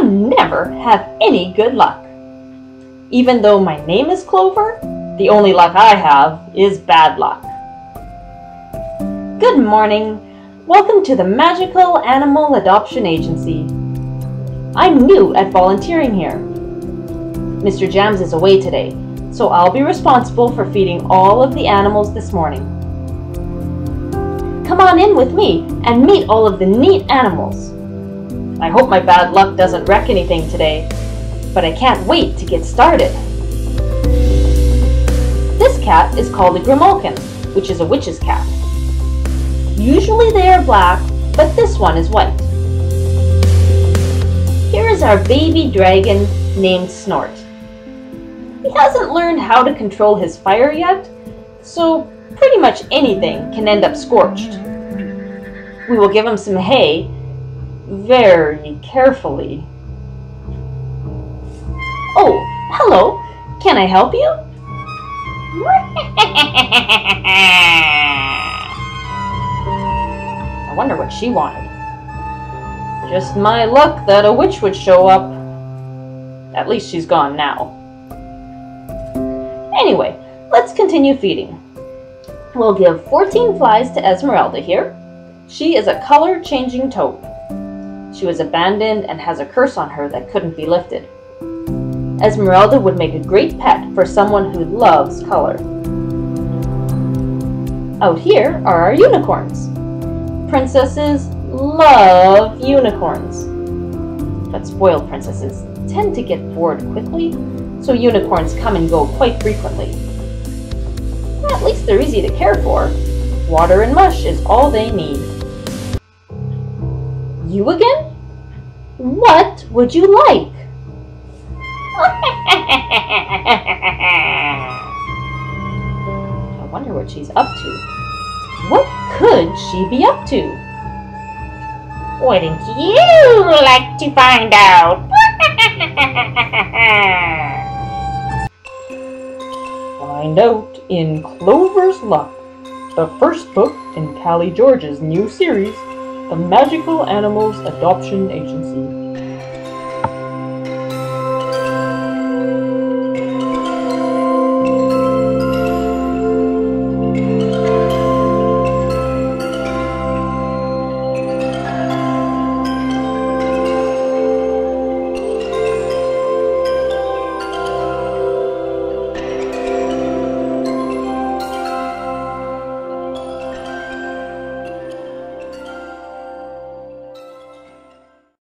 I never have any good luck. Even though my name is Clover, the only luck I have is bad luck. Good morning. Welcome to the Magical Animal Adoption Agency. I'm new at volunteering here. Mr. Jams is away today, so I'll be responsible for feeding all of the animals this morning. Come on in with me and meet all of the neat animals. I hope my bad luck doesn't wreck anything today, but I can't wait to get started. This cat is called a Grimalkin, which is a witch's cat. Usually they are black, but this one is white. Here is our baby dragon named Snort. He hasn't learned how to control his fire yet, so pretty much anything can end up scorched. We will give him some hay very carefully. Oh, hello. Can I help you? I wonder what she wanted. Just my luck that a witch would show up. At least she's gone now. Anyway, let's continue feeding. We'll give 14 flies to Esmeralda here. She is a color-changing toad. She was abandoned and has a curse on her that couldn't be lifted. Esmeralda would make a great pet for someone who loves color. Out here are our unicorns. Princesses love unicorns. But spoiled princesses tend to get bored quickly, so unicorns come and go quite frequently. At least they're easy to care for. Water and mush is all they need. You again? What would you like? I wonder what she's up to. What could she be up to? Wouldn't you like to find out? Find out in Clover's Luck, the first book in Kallie George's new series, The Magical Animals Adoption Agency.